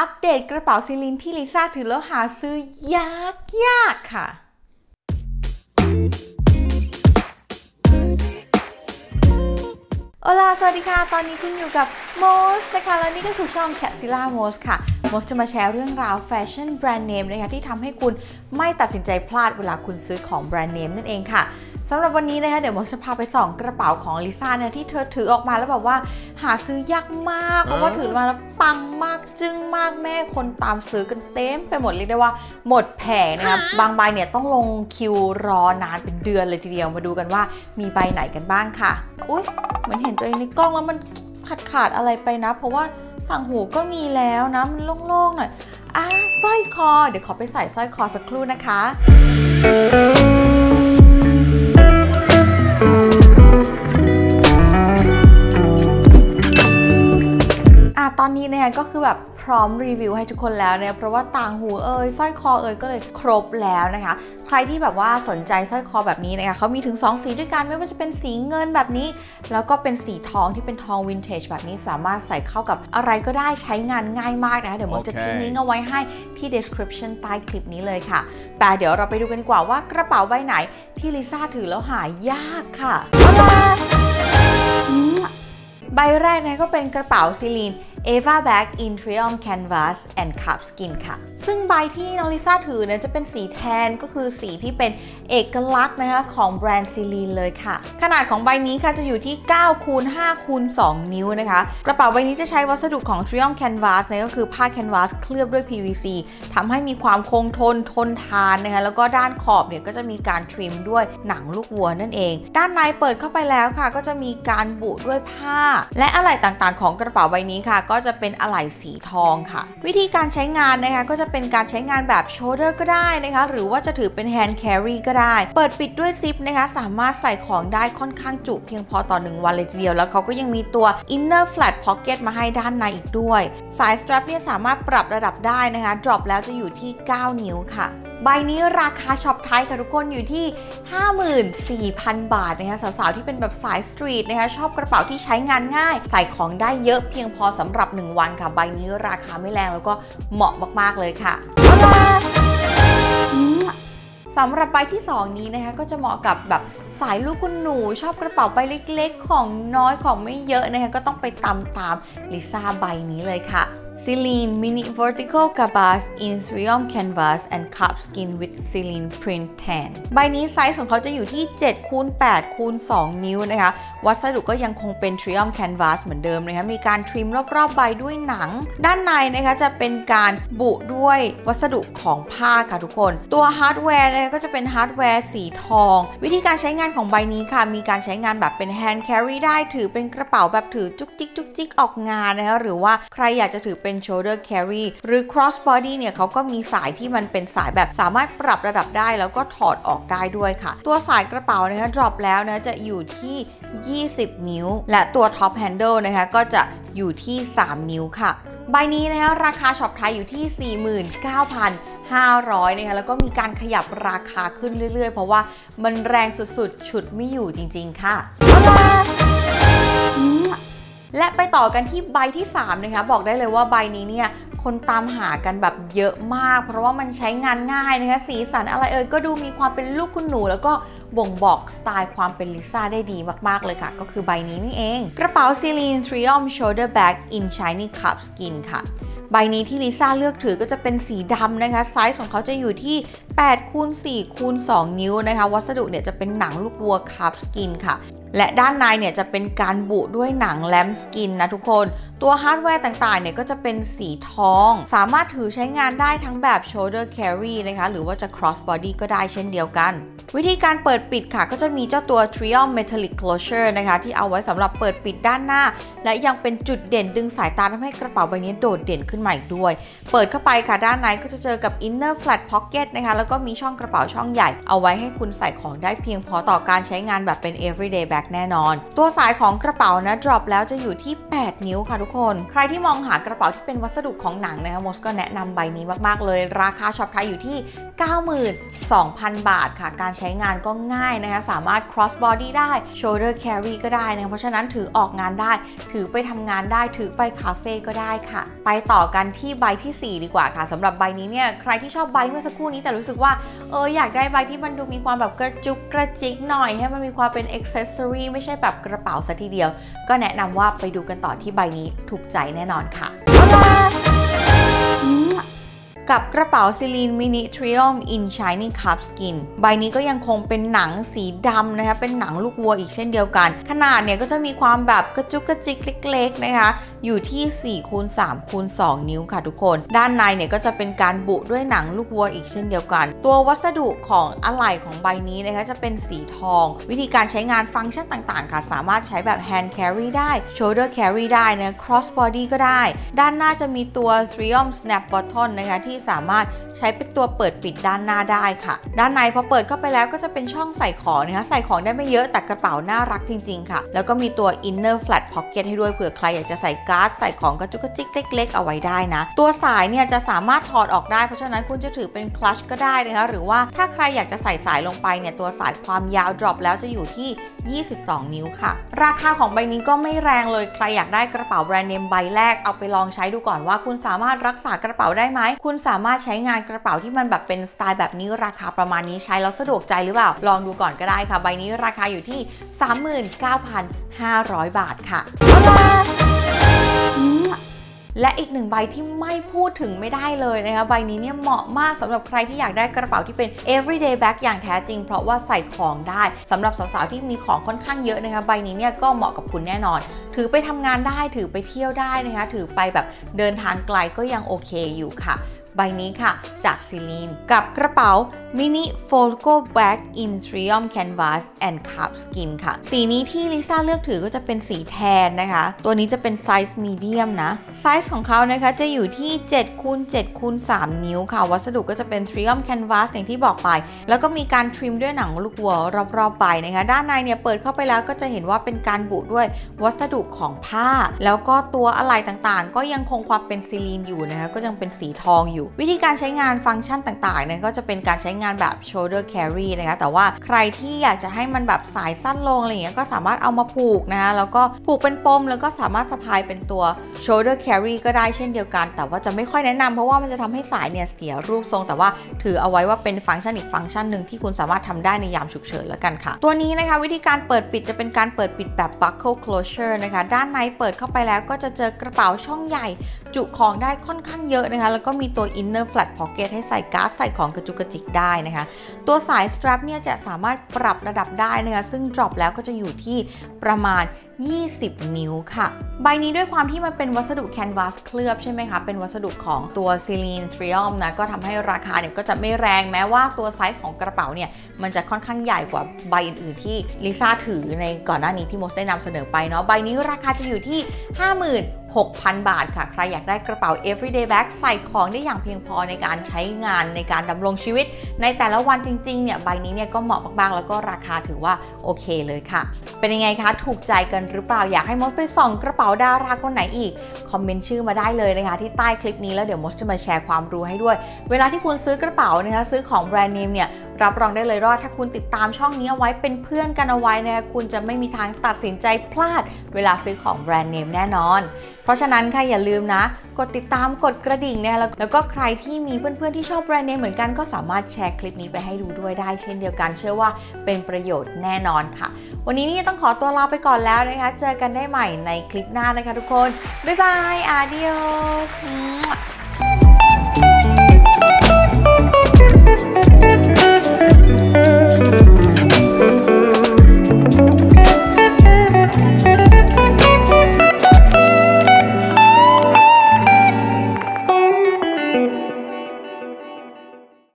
อัปเดตกระเป๋าซิลินที่ลิซ่าถือแล้วหาซื้อยากยากค่ะ โอลา สวัสดีค่ะ ตอนนี้คุณอยู่กับโมสนะคะ และนี่ก็คือช่อง c a t z i l l a m o s ค่ะโมสจะมาแชร์เรื่องราวแฟชั่นแบรนด์เนมนะคะที่ทำให้คุณไม่ตัดสินใจพลาดเวลาคุณซื้อของแบรนด์เนมนั่นเองค่ะ สำหรับวันนี้นะคะเดี๋ยวโมจะพาไปส่องกระเป๋าของลิซ่าเนี่ยที่เธอถือออกมาแล้วแบบว่า หาซื้อยากมาก เพราะว่าถือมาแล้วปังมากจึ้งมากแม่คนตามซื้อกันเต็มไปหมดเรียกได้ว่า หมดแผงนะคะบางใบเนี่ยต้องลงคิวรอนานเป็นเดือนเลยทีเดียวมาดูกันว่ามีใบไหนกันบ้างค่ะอุ้ยเหมือนเห็นตัวเองในกล้องแล้วมันขาดขาดอะไรไปนะ เพราะว่าต่างหูก็มีแล้วนะมันโล่งๆหน่อยอะสร้อยคอ เดี๋ยวขอไปใส่สร้อยคอสักครู่นะคะ นนี้เนี่ยก็คือแบบพร้อมรีวิวให้ทุกคนแล้วเนี่ยเพราะว่าต่างหูเอ่ยสร้อยคอเอ่ยก็เลยครบแล้วนะคะ ใครที่แบบว่าสนใจสร้อยคอแบบนี้นะคะเขามีถึง 2 สีด้วยกันไม่ว่าจะเป็นสีเงินแบบนี้ แล้วก็เป็นสีทองที่เป็นทองวินเทจแบบนี้สามารถใส่เข้ากับอะไรก็ได้ใช้งานง่ายมากนะคะเดี๋ยวมจะทิ้งลิงก์เอาไว้ให้ที่ description ใต้คลิปนี้เลยค่ะ แต่เดี๋ยวเราไปดูกันดีกว่าว่ากระเป๋าใบไหนที่ลิซ่าถือแล้วหายากค่ะใบแรกนะก็เป็นกระเป๋าซิลีน Ava Bag Intrium Canvas and Cup Skin ค่ะ ซึ่งใบที่น้องลิซ่าถือเนี่ยจะเป็นสีแทนก็คือสีที่เป็นเอกลักษณ์นะคะของแบรนด์ซิลีนเลยค่ะ ขนาดของใบนี้ค่ะจะอยู่ที่9คูณ5คูณ2นิ้วนะคะ กระเป๋าใบนี้จะใช้วัสดุของ Triumph Canvas นะก็คือผ้า Canvas เคลือบด้วย PVC ทำให้มีความคงทนทนทานนะคะแล้วก็ด้านขอบเนี่ยก็จะมีการทริมด้วยหนังลูกวัวนั่นเอง ด้านในเปิดเข้าไปแล้วค่ะ ก็จะมีการบุด้วยผ้า และอะไหล่ต่างๆ ของกระเป๋าใบนี้ค่ะก็จะเป็นอะไหล่สีทองค่ะ วิธีการใช้งานนะคะก็จะเป็นการใช้งานแบบ shoulder ก็ได้นะคะ หรือว่าจะถือเป็น hand carry ก็ได้ เปิดปิดด้วยซิปนะคะ สามารถใส่ของได้ค่อนข้างจุเพียงพอต่อ 1 วันเลยทีเดียว แล้วเขาก็ยังมีตัว inner flat pocket มาให้ด้านในอีกด้วย สาย strap เนี่ยสามารถปรับระดับได้นะคะ drop แล้วจะอยู่ที่ 9 นิ้วค่ะ ใบนี้ราคาช็อปไทยค่ะทุกคนอยู่ที่ 54,000 บาทนะคะสาวๆที่เป็นแบบสายสตรีทนะคะชอบกระเป๋าที่ใช้งานง่าย ใส่ของได้เยอะเพียงพอสำหรับ 1 วันค่ะ ใบนี้ราคาไม่แรงแล้วก็เหมาะมากๆเลยค่ะสำหรับใบที่ 2 นี้นะคะก็จะเหมาะกับแบบสายลูกคุณหนู ชอบกระเป๋าใบเล็กๆ ของน้อยของไม่เยอะนะคะก็ต้องไปตามตามลิซ่าใบนี้เลยค่ะ Celine Mini Vertical Cabas in Triumph Canvas and Cup Skin with Celine Print Tan ใบนี้ไซส์ของเขาจะอยู่ที่7คูณ8คูณ2นิ้วนะคะ วัสดุก็ยังคงเป็น Triomphe Canvas เหมือนเดิมนะคะ มีการ trim รอบๆใบด้วยหนัง ด้านในนะคะจะเป็นการบุด้วยวัสดุของผ้าค่ะทุกคน ตัวฮาร์ดแวร์นะคะก็จะเป็นฮาร์ดแวร์สีทอง วิธีการใช้งานของใบนี้ค่ะ มีการใช้งานแบบเป็น hand carry ได้ ถือเป็นกระเป๋าแบบถือจุกจิกจุกจิกออกงานนะคะ หรือว่าใครอยากจะถือเป็น shoulder carry หรือ cross body เนี่ยเขาก็มีสายที่มันเป็นสายแบบสามารถปรับระดับได้แล้วก็ถอดออกได้ด้วยค่ะ ตัวสายกระเป๋านะคะ drop แล้วนะจะอยู่ที่ 20 นิ้ว และตัว top handle นะคะก็จะอยู่ที่ 3 นิ้วค่ะ ใบนี้นะคะราคาช็อปไทยอยู่ที่ 49,500นะคะแล้วก็มีการขยับราคาขึ้นเรื่อยๆ เพราะว่ามันแรงสุดๆ ฉุดไม่อยู่จริงๆ ค่ะ และไปต่อกันที่ใบที่3นะคะบอกได้เลยว่าใบนี้เนี่ยคนตามหากันแบบเยอะมาก เพราะว่ามันใช้งานง่ายนะคะสีสันอะไรเอ่ยก็ดูมีความเป็นลูกคุณหนู แล้วก็บ่งบอกสไตล์ความเป็นลิซ่าได้ดีมาก ๆ เลยค่ะ ก็คือใบนี้นี่เอง กระเป๋าซีลีน Triumph Shoulder Bag in Shiny Cup Skin ค่ะใบนี้ที่ลิซ่าเลือกถือก็จะเป็นสีดำนะคะ ไซส์ของเขาจะอยู่ที่8คูณ4คูณ2นิ้วนะคะ วัสดุเนี่ยจะเป็นหนังลูกวัว calfskin ค่ะ และด้านในเนี่ยจะเป็นการบุด้วยหนัง lambskin นะทุกคน ตัวฮาร์ดแวร์ต่างๆเนี่ยก็จะเป็นสีทอง สามารถถือใช้งานได้ทั้งแบบ shoulder carry นะคะหรือว่าจะ cross body ก็ได้เช่นเดียวกัน วิธีการเปิดปิดค่ะ ก็จะมีเจ้าตัว Triumph Metallic Closure นะคะที่เอาไว้สำหรับเปิดปิดด้านหน้า และยังเป็นจุดเด่นดึงสายตาทำให้กระเป๋าใบนี้โดดเด่นขึ้นมาอีกด้วย เปิดเข้าไปค่ะด้านในก็จะเจอกับ inner flat pocket นะคะแล้วก็มีช่องกระเป๋าช่องใหญ่ เอาไว้ให้คุณใส่ของได้เพียงพอต่อการใช้งานแบบเป็น everyday bag แน่นอน ตัวสายของกระเป๋านะ drop แล้วจะอยู่ที่ 8 นิ้วค่ะทุกคน ใครที่มองหากระเป๋าที่เป็นวัสดุของหนังนะคะมสก็แนะนำใบนี้มากๆเลย ราคาช็อปไทยอยู่ที่ 92,000 บาทค่ะ การใช้งานก็ง่ายนะคะสามารถ cross body ได้ shoulder carry ก็ได้นะเพราะฉะนั้นถือออกงานได้ ถือไปทำงานได้ถือไปคาเฟ่ก็ได้ค่ะ ไปต่อกันที่ใบที่ 4 ดีกว่าค่ะสำหรับใบนี้เนี่ยใครที่ชอบใบเมื่อสักครู่นี้แต่รู้สึกว่าเอออยากได้ใบที่มันดูมีความแบบกระจุกกระจิกหน่อยให้มันมีความเป็น accessory ไม่ใช่แบบกระเป๋าซะทีเดียว ก็แนะนำว่าไปดูกันต่อที่ใบนี้ถูกใจแน่นอนค่ะ กับกระเป๋า Celine Mini Triomphe in Shiny Calfskin ใบนี้ก็ยังคงเป็นหนังสีดำนะคะ เป็นหนังลูกวัวอีกเช่นเดียวกัน ขนาดเนี่ยก็จะมีความแบบกระจุกกระจิกเล็กๆนะคะ อยู่ที่4คูณ3คูณ2นิ้วค่ะทุกคน ด้านในเนี่ยก็จะเป็นการบุด้วยหนังลูกวัวอีกเช่นเดียวกัน ตัววัสดุของอะไหล่ของใบนี้นะคะจะเป็นสีทอง วิธีการใช้งานฟังก์ชันต่างๆ ค่ะ สามารถใช้แบบ hand carry ได้ shoulder carry ได้นะ cross body ก็ได้ ด้านหน้าจะมีตัว t r i u m snap button นะคะที่สามารถใช้เป็นตัวเปิดปิดด้านหน้าได้ค่ะ ด้านในพอเปิดเข้าไปแล้วก็จะเป็นช่องใส่ของนะคะใส่ของได้ไม่เยอะแต่กระเป๋าน่ารักจริง ๆ ค่ะ แล้วก็มีตัว inner flat pocket ให้ด้วยเผื่อใครอยากจะใส่การ์ดใส่ของกระจุกกระจิกเล็ก ๆ เอาไว้ได้นะ ตัวสายเนี่ยจะสามารถถอดออกได้เพราะฉะนั้นคุณจะถือเป็นคลัชก็ได้นะคะหรือว่าถ้าใครอยากจะใส่สายลงไปเนี่ยตัวสายความยาว drop แล้วจะอยู่ที่ 22 นิ้วค่ะ ราคาของใบนี้ก็ไม่แรงเลยใครอยากได้กระเป๋าแบรนด์เนมใบแรกเอาไปลองใช้ดูก่อนว่า คุณสามารถรักษากระเป๋าได้ไหมคุณสามารถใช้งานกระเป๋าที่มันแบบเป็นสไตล์แบบนี้ราคาประมาณนี้ใช้แล้วสะดวกใจหรือเปล่า ลองดูก่อนก็ได้ค่ะ ใบนี้ราคาอยู่ที่ 39,500 บาทค่ะและอีกหนึ่งใบที่ไม่พูดถึงไม่ได้เลยนะคะใบนี้เนี่ยเหมาะมากสำหรับใครที่อยากได้กระเป๋าที่เป็น everyday bag อย่างแท้จริง เพราะว่าใส่ของได้สำหรับสาวๆที่มีของค่อนข้างเยอะนะคะใบนี้เนี่ยก็เหมาะกับคุณแน่นอน ถือไปทำงานได้ถือไปเที่ยวได้นะคะถือไปแบบเดินทางไกลก็ยังโอเคอยู่ค่ะ ใบนี้ค่ะ จาก Celine กับกระเป๋า Mini Folco Bag in Triomphe Canvas and Calfskin ค่ะ สีนี้ที่ลิซ่าเลือกถือก็จะเป็นสีแทนนะคะ ตัวนี้จะเป็นไซส์ medium นะ ไซส์ของเขานะคะจะอยู่ที่7คูณ7คูณ3นิ้วค่ะ วัสดุก็จะเป็น Triomphe Canvas อย่างที่บอกไป แล้วก็มีการทริมด้วยหนังลูกวัวรอบๆไปนะคะ ด้านในเนี่ยเปิดเข้าไปแล้วก็จะเห็นว่าเป็นการบุด้วยวัสดุของผ้า แล้วก็ตัวอะไหล่ต่างๆ ก็ยังคงความเป็นซิลีนอยู่นะคะ ก็ยังเป็นสีทองอยู่วิธีการใช้งานฟังก์ชันต่างๆเนี่ยก็จะเป็นการใช้งานแบบ shoulder carry นะคะแต่ว่าใครที่อยากจะให้มันแบบสายสั้นลงอะไรเงี้ยก็สามารถเอามาผูกนะคะแล้วก็ผูกเป็นปมแล้วก็สามารถสะพายเป็นตัว shoulder carry ก็ได้เช่นเดียวกัน แต่ว่าจะไม่ค่อยแนะนำเพราะว่ามันจะทำให้สายเนี่ยเสียรูปทรง แต่ว่าถือเอาไว้ว่าเป็นฟังก์ชันอีกฟังก์ชันหนึ่งที่คุณสามารถทำได้ในยามฉุกเฉินแล้วกันค่ะ ตัวนี้นะคะวิธีการเปิดปิดจะเป็นการเปิดปิดแบบ buckle closure นะคะด้านในเปิดเข้าไปแล้วก็จะเจอกระเป๋าช่องใหญ่ จุของได้ค่อนข้างเยอะนะคะ แล้วก็มีตัว inner flat pocket ให้ใส่การ์ดใส่ของกระจุกกระจิกได้นะคะ ตัวสาย strap เนี่ยจะสามารถปรับระดับได้นะคะ ซึ่ง drop แล้วก็จะอยู่ที่ประมาณ 20 นิ้วค่ะ ใบนี้ด้วยความที่มันเป็นวัสดุ canvas เคลือบใช่ไหมคะ เป็นวัสดุของตัว Celine Triomphe นะ ก็ทำให้ราคาเนี่ยก็จะไม่แรงแม้ว่าตัวไซส์ของกระเป๋าเนี่ย มันจะค่อนข้างใหญ่กว่าใบอื่นๆที่ลิซ่าถือในก่อนหน้านี้ที่มสได้นำเสนอไปเนาะ ใบนี้ราคาจะอยู่ที่ 50,000 6,000 บาทค่ะ ใครอยากได้กระเป๋า everyday bag ใส่ของได้อย่างเพียงพอในการใช้งานในการดำรงชีวิต ในแต่ละวันจริงๆ เนี่ยใบนี้เนี่ยก็เหมาะมากๆ แล้วก็ราคาถือว่าโอเคเลยค่ะ เป็นยังไงคะ ถูกใจกันหรือเปล่า อยากให้มดไปส่องกระเป๋าดาราคนไหนอีก คอมเมนต์ชื่อมาได้เลยนะคะ ที่ใต้คลิปนี้แล้วเดี๋ยวมดจะมาแชร์ความรู้ให้ด้วย เวลาที่คุณซื้อกระเป๋านะคะซื้อของแบรนด์เนมเนี่ย รับรองได้เลยว่าถ้าคุณติดตามช่องนี้เอาไว้เป็นเพื่อนกันเอาไว้นะคะคุณจะไม่มีทางตัดสินใจพลาด เวลาซื้อของแบรนด์เนมแน่นอน เพราะฉะนั้นค่ะอย่าลืมนะ กดติดตามกดกระดิ่งเนี่ยแล้วแล้วก็ใครที่มีเพื่อนๆที่ชอบแบรนด์เนมเหมือนกันก็สามารถแชร์คลิปนี้ไปให้ดูด้วยได้ เช่นเดียวกัน เชื่อว่าเป็นประโยชน์แน่นอนค่ะ วันนี้นี่ต้องขอตัวลาไปก่อนแล้วนะคะ เจอกันได้ใหม่ในคลิปหน้านะคะทุกคนบ๊ายบายอาเดียส